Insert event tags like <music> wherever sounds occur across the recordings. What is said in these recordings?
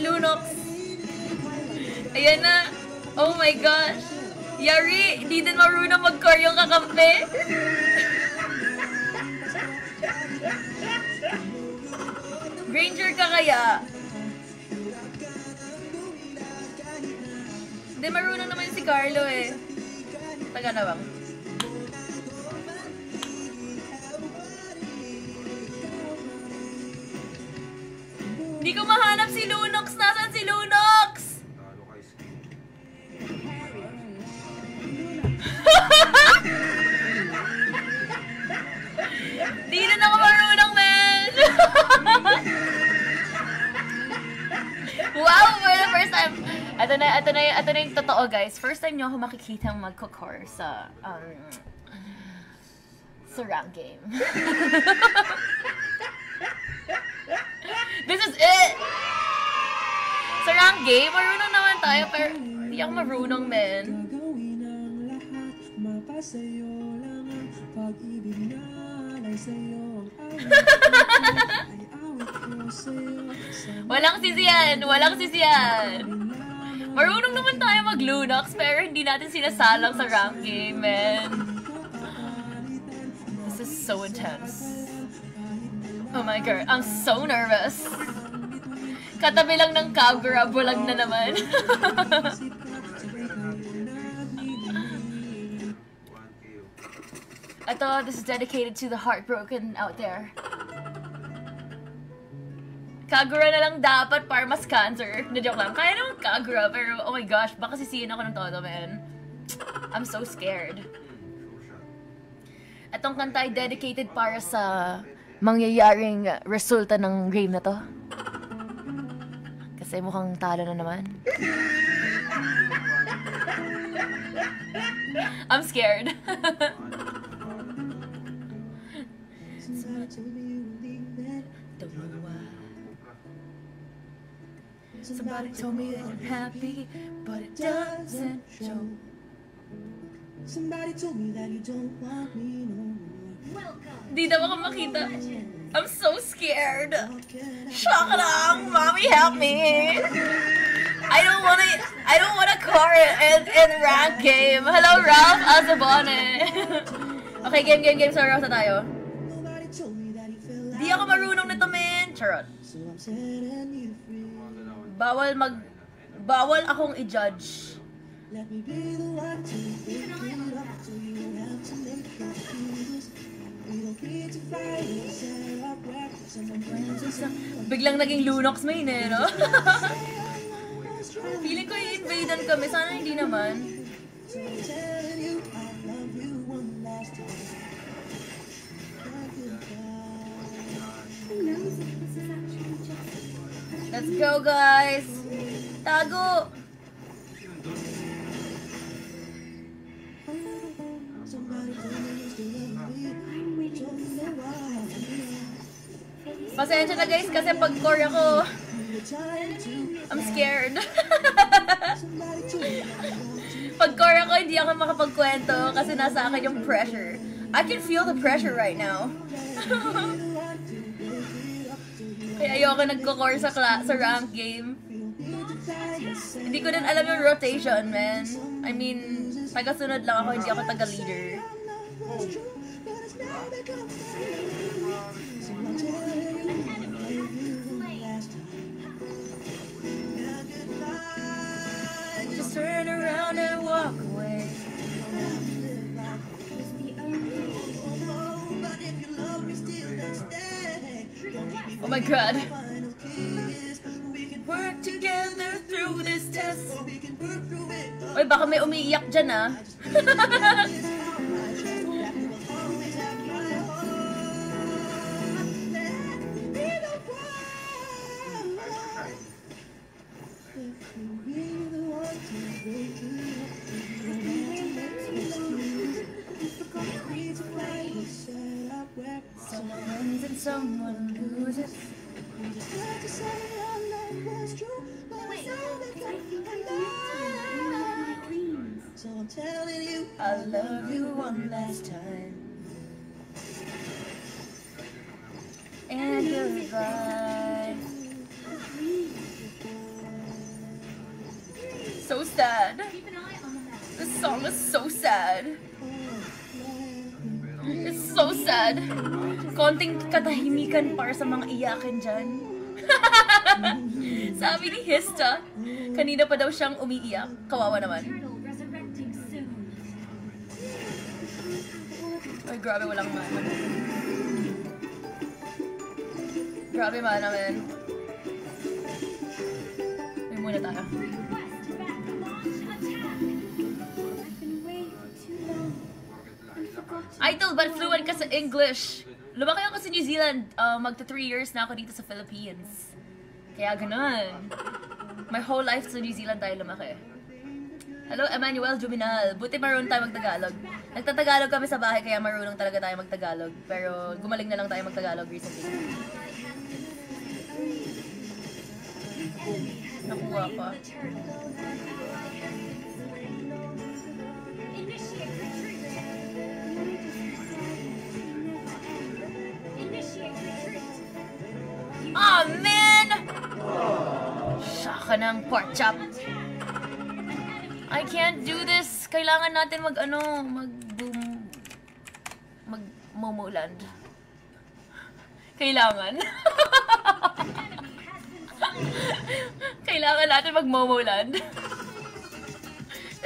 Lunox. Ayan na. Oh my gosh. Yari, di din marunong mag-core yung kakampi. Granger ka kaya? Hindi, marunong naman si Carlo eh. Taga na bang? Hindi ko mahanap si Lunox. Nasaan si Lunox? Di na ako marunong, men! wow, for the first time. Ito na, ito na, ito na yung totoo, guys. First time nyo ako makikita magkukor sa, um, sa rank game. <laughs> This is it! Sa rank game, marunong naman tayo, pero hindi ako marunong, men. Walang sisiyan! Walang sisiyan! Marunong naman tayo mag-Lunox, pero hindi natin sinasalang sa rank game, man. This is so intense. Oh my god, I'm so nervous. Katabi lang ng Kagura, bulag na naman. Kill. <laughs> Ito, this is dedicated to the heartbroken out there. Kagura na lang dapat para mas cancer. Na joke lang. Kaya naman Kagura, pero oh my gosh, baka sisihin ako ng todo, man. I'm so scared. Itong kanta ay dedicated para sa mangyayaring resulta ng game na to. Kasi mukhang talo na naman. <laughs> I'm scared. Somebody told me that you're happy, but it doesn't show. Somebody told me that you don't want me no Di daw ako makita. I'm so scared. Shock lang! Mommy, help me! I don't wanna, I don't wanna car in, in rank game. Hello, Ralph Azabone. okay, game, game, game. Sorry, na tayo. You Di ako marunong nito, men. Charot. You Bawal mag, bawal akong i-judge. Let me be the one to pick it up So you don't to make excuses We don't need to fight or set up records And I'm friends with someone Biglang naging Lunox main eh, no? <laughs> Feeling ko i-invadean kami. Sana hindi naman. Let's go, guys! Tago! Pasensya na guys kasi pag core ako, I'm scared. <laughs> Pag core ako, hindi ako makapagkwento kasi nasa akin yung pressure. I can feel the pressure right now. <laughs> Kaya ayoko nagko-core sa, sa rank game. Hindi ko din alam yung rotation, man. I mean, taga-sunod lang ako, hindi ako taga-leader. And walk away. Oh my god. Work together through this test. Uy, baka may umiiyak dyan ah. <laughs> Someone wins and someone loses. So I'm telling you, I love you one last time. And goodbye. so sad. This song is so sad. It's so sad. Konting katahimikan para sa mga iyakin dyan. <laughs> Sabi ni Hista, kanina pa daw siyang umiiyak. Kawawa naman. Ay, grabe, walang mana. Grabe man. May muna tayo. Idol, but fluent ka sa English. Lumaki ako sa New Zealand. Uh, magta 3 years na ako dito sa Philippines. Kaya ganun. My whole life sa New Zealand tayo lumaki. Hello, Emmanuel Juminal. Buti marunong tayo magtagalog. Nagtatagalog kami sa bahay kaya marunong talaga tayo magtagalog. Pero gumaling na lang tayo magtagalog recently. Nakuha pa. Saka ng pork chop. I can't do this. Kailangan natin mag ano, mag boom mag momoland. Kailangan. <laughs> Kailangan natin mag momoland.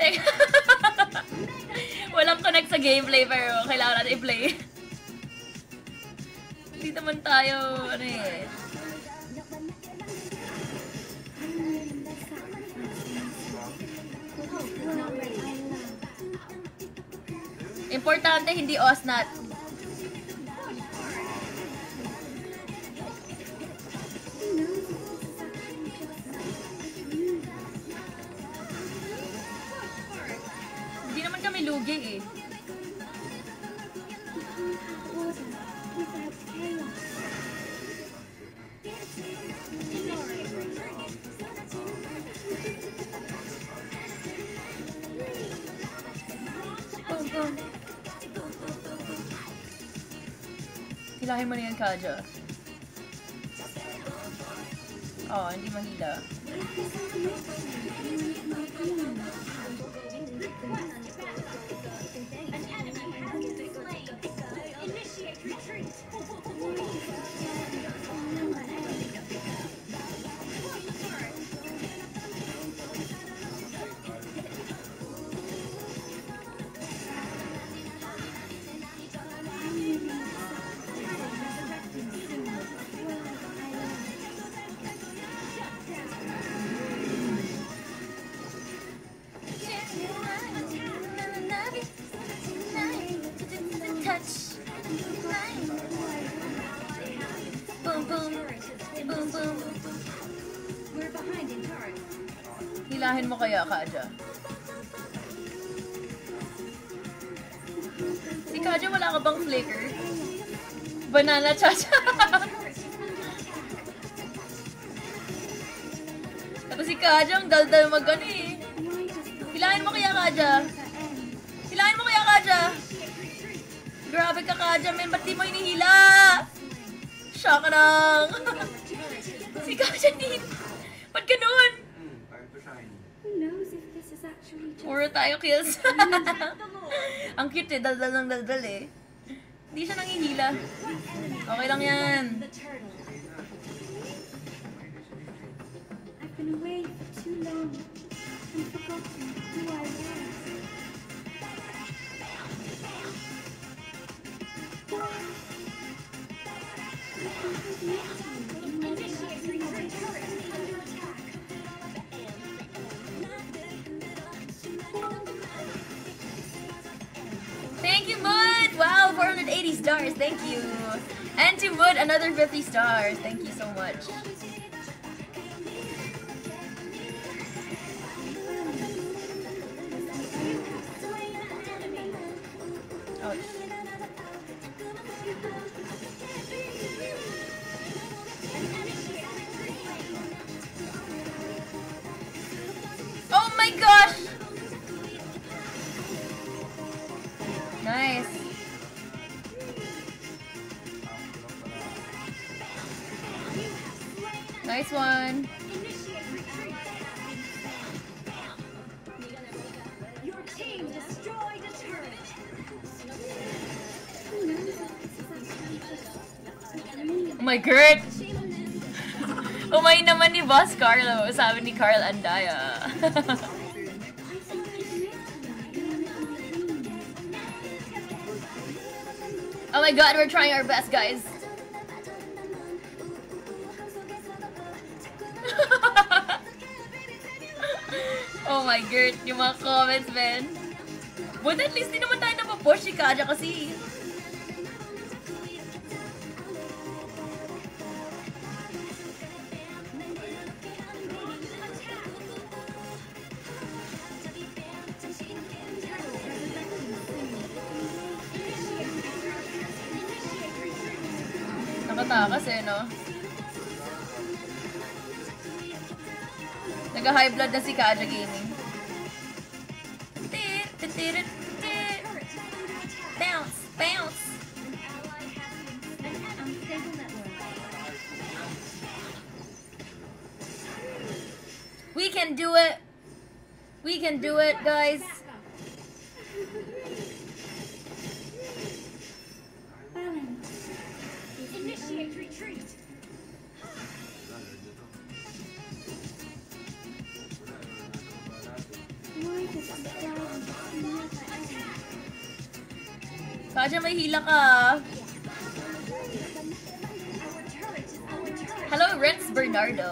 Teka. <laughs> Walang connect sa gameplay pero kailangan natin i-play. Hindi naman tayo, ano eh. Importante hindi osnat. Hindi naman kami lugi eh. Hilahin mo na yan, Kaja. Oh, hindi mahila. Touch. Mo kaya, Kaja. Si Kaja, wala ka bang flicker? Banana cha-cha. <laughs> Tapos si Kaja, ang daldal mag ano eh. Hilahin mo kaya, Kaja. Hilahin mo kaya, Kaja. Grabe ka, Kaja, men. Ba't di mo hinihila? Siya ka lang. <laughs> si Kaja, hindi. Ba't ganun? Hmm, time to shine. Who knows if this is actually just Puro tayo kills. <laughs> Ang cute eh, daldal ng daldal eh. Hindi siya nangihila. Okay lang yan. I've been away for too long and forgotten who I was. Thank you, Mood! Wow, 480 stars. Thank you. And to Mood, another 50 stars. Thank you so much. Nice one. Oh my god! Oh, Umay naman ni Boss Carlo, sabi ni Carl Andaya. <laughs> oh my god, we're trying our best, guys. God, yung mga comments, man. But at least di naman tayo napapush si Kaja kasi. Nakatakas eh, no? Nag-high blood na si Kaja Gaming. Bounce, bounce. We can do it. We can do it, guys. Initiate retreat. Kaja, may hila ka. Hello, Rex Bernardo.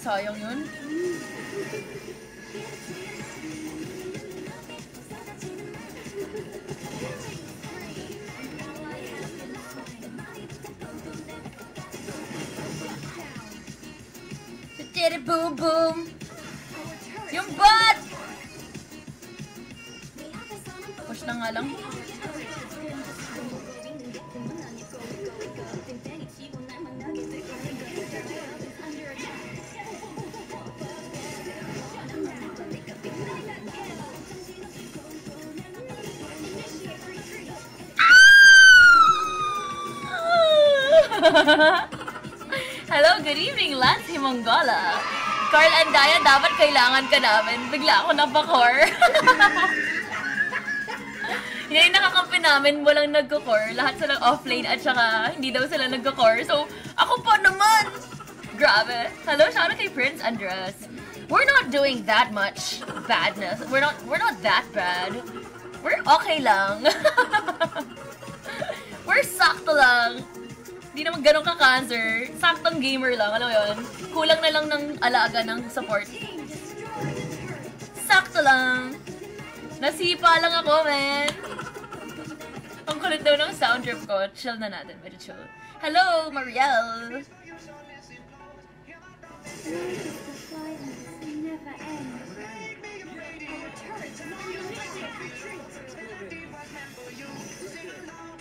Sayang yun. Titty boom boom. Yung butt! Push na nga lang. <laughs> Hello, good evening, Lance Himongola. Carl Andaya, dapat kailangan ka namin. Bigla ako napakor. <laughs> Yan yung nakakampi namin, walang nagko-core. Lahat sila offlane at saka hindi daw sila nagko-core. So, ako pa naman! Grabe. Hello, shout out kay Prince Andres. We're not doing that much badness. We're not we're not that bad. We're okay lang. <laughs> we're sakto lang. Hindi naman ganun ka-cancer. Saktong gamer lang, alam mo yun? Kulang na lang ng alaga ng support. Sakto lang. Nasipa lang ako, man. Ang kulit daw ng sound trip ko. Chill na natin. Medyo chill. Hello, Marielle.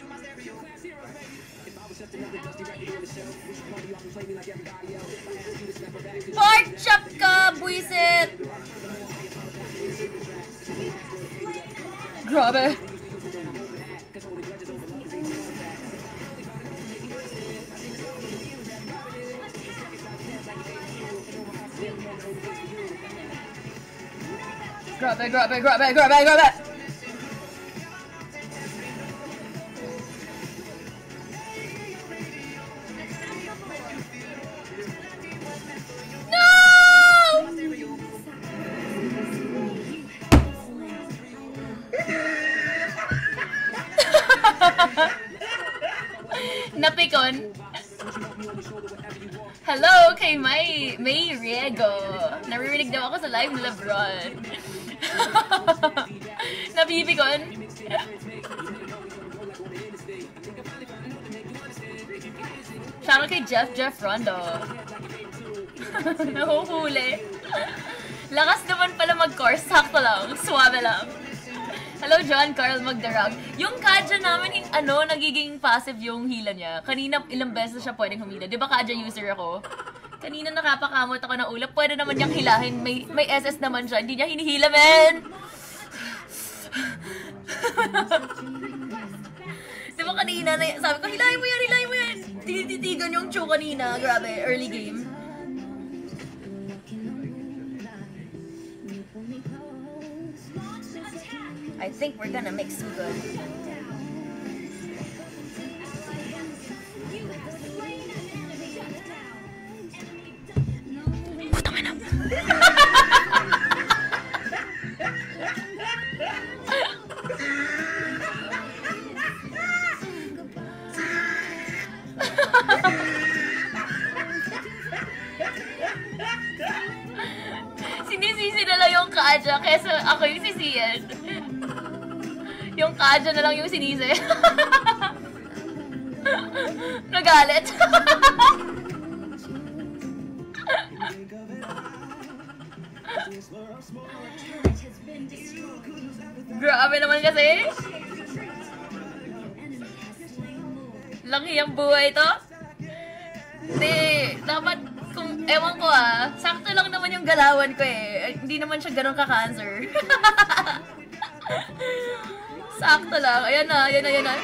Why does the violence never end? Pork chop ka, buisit! Grabe. Grabe, grabe, grabe, grabe, grabe! May, Riego. Naririnig daw ako sa live ni Lebron. <laughs> Napipikon. Shoutout kay Jeff Jeff Rondo. <laughs> Nahuhuli. Lakas naman pala mag-course. Sakto lang. Suwabe lang. Hello, John Carl Magdarag. Yung Kaja namin, hin- ano, nagiging passive yung hila niya. Kanina, ilang beses siya pwedeng humila. Di ba Kaja user ako? Kanina nakapakamot ako ng ulap. Pwede naman niyang hilahin. May, may SS naman siya. Hindi niya hinihila, men! <laughs> Di ba kanina, na, sabi ko, hilahin mo yan, hilahin mo yan. Tinititigan yung Chu kanina. Grabe, early game. I think we're gonna make some good. Sinisisi na lang yung kaadya kesa ako yung sisiyan. Yung kaadya na lang yung sinisi. <laughs> Nagalit. <laughs> Grabe naman kasi. Laki ang buhay to. Hindi, dapat kung, ewan ko ah, sakto lang naman yung galawan ko eh. Eh, Hindi naman siya ganun ka-cancer. <laughs> sakto lang. Ayan na, ayan na, ayan na.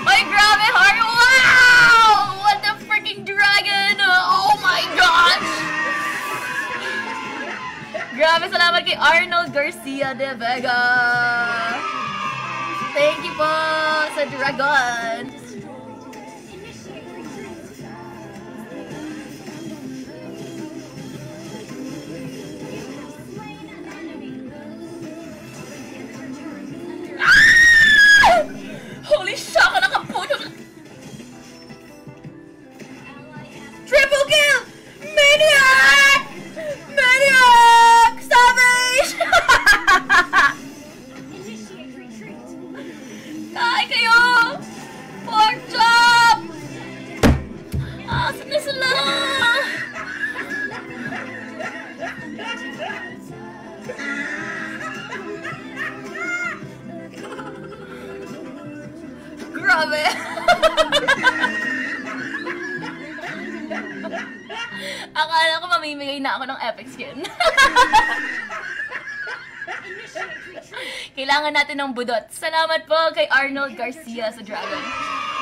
Ay, grabe, heart! Wow! What the freaking dragon! Oh my gosh! Grabe, salamat kay Arnold Garcia de Vega. Thank you po sa dragon. Kailangan natin ng budot. Salamat po kay Arnold Garcia sa Dragon.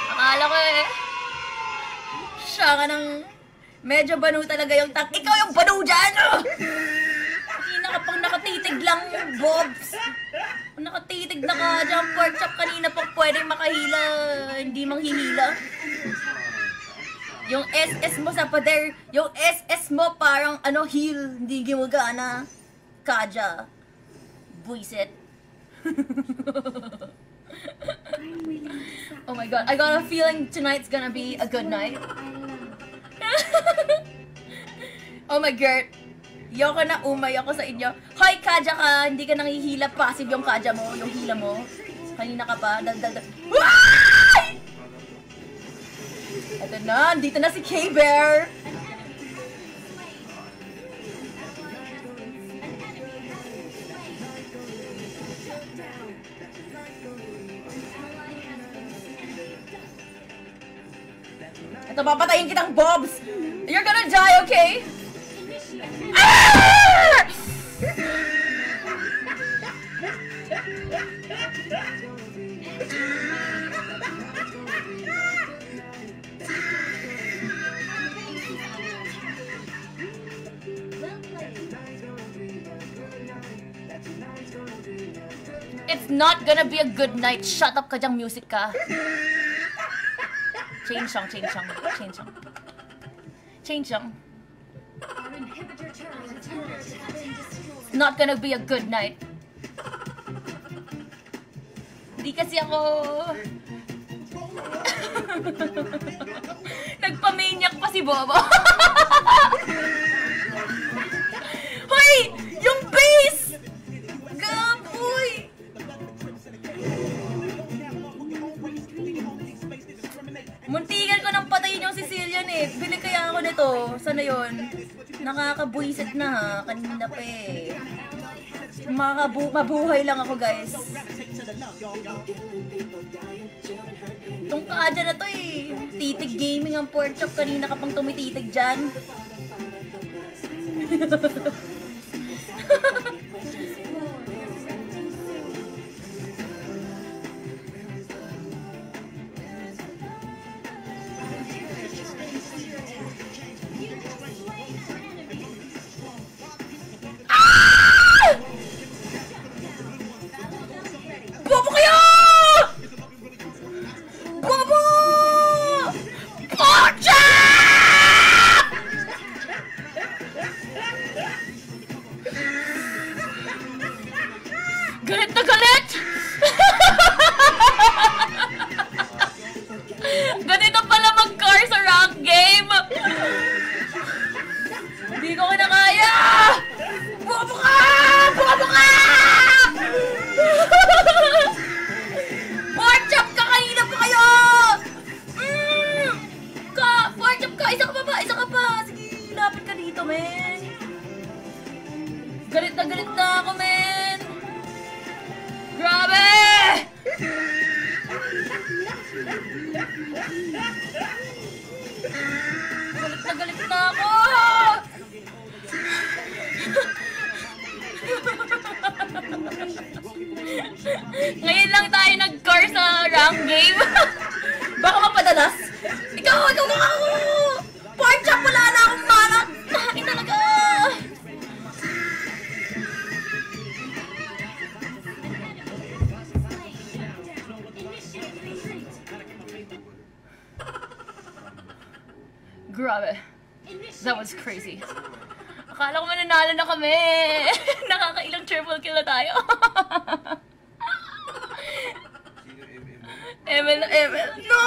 Akala ko eh, siya ka ng medyo banu talaga yung tak. Ikaw yung banu dyan! Oh! Kanina ka pang nakatitig lang, Bobs. Nakatitig na ka dyan, pork chop kanina pa pwedeng makahila, hindi manghinila. Yung SS mo sa pader, yung SS mo parang ano heal, hindi gumagana. Kaja. Buisit. I'm willing to sacrifice. Oh my god, I got a feeling tonight's gonna be a good night. <laughs> Oh my god. Yoko na umay ako sa inyo. Hoy, Kaja ka! Hindi ka nangihila. Passive yung Kaja mo, yung hila mo. Kanina ka pa. Dal, dal, dal. Ito na, dito na si K-Bear. Papatayin kitang bobs. You're gonna die, okay? It's not gonna be a good night. Shut up ka dyang music ka. Change song, change song, change song. Change song. It's not gonna be a good night. Hindi kasi ako... <laughs> Nagpamaniac pa si Bobo. <laughs> Hoy! Nito. Sana yon? Nakakabuisit na ha. Kanina pa eh. Makabu mabuhay lang ako guys. Itong kaadya na to eh. Titig gaming ang pork chop. Kanina ka pang tumititig dyan. <laughs> 減った金 Ngayon lang tayo nag-car sa rank game. <laughs> Baka mapadalas. Ikaw, ikaw na ako! Oh! Pork chop, wala na akong mana! Bakit talaga? Grabe. That was crazy. Akala ko mananalo na kami. <laughs> Nakaka triple kill na tayo. Emil, Emil. No!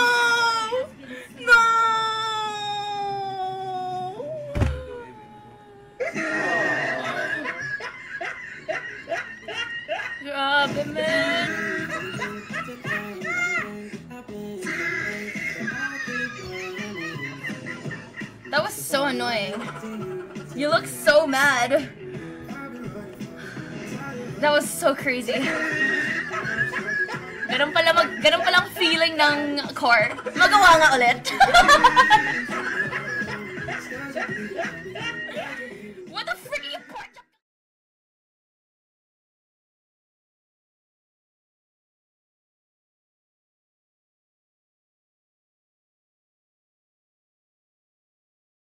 No! Mo? Grabe, man. That was so annoying. You look so mad. That was so crazy. Ganun pala mag, ganun palang feeling ng core. Magawa nga ulit. <laughs>